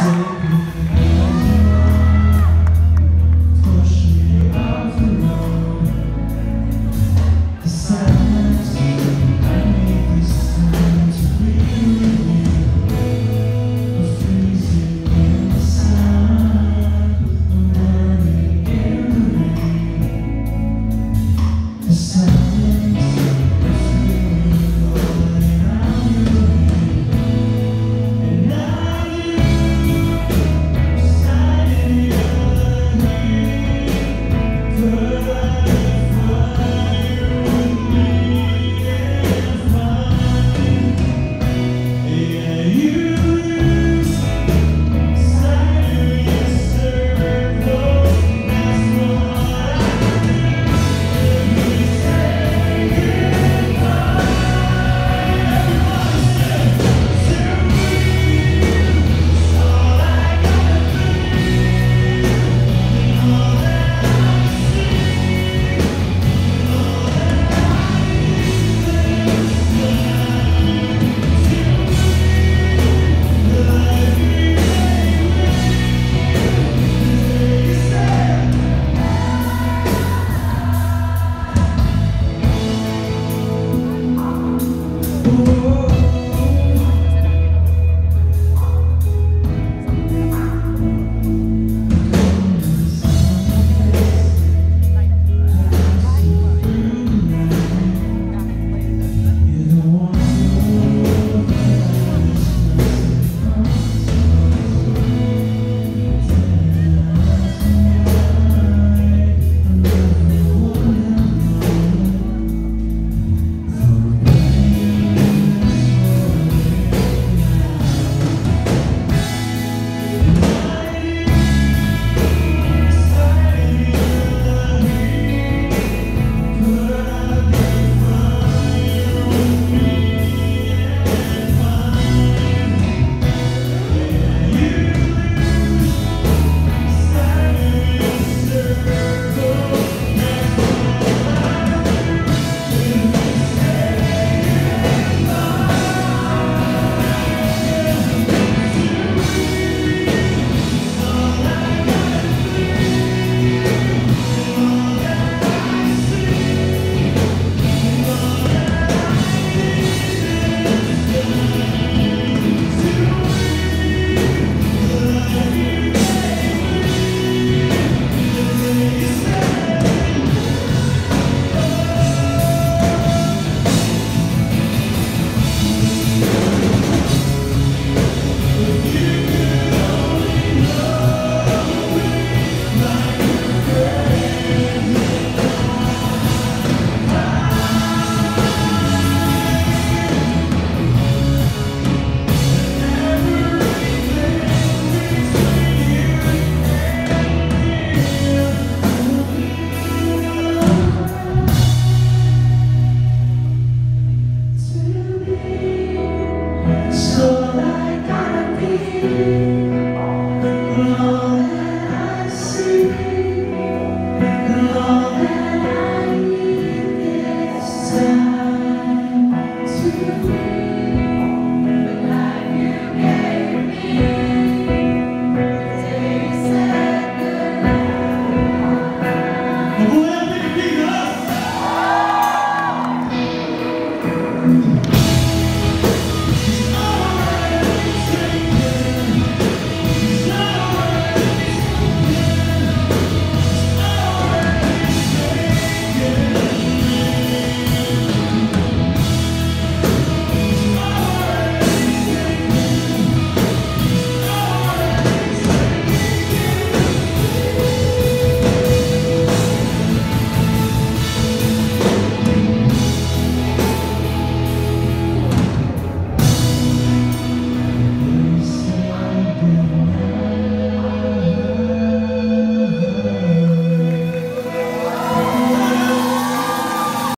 So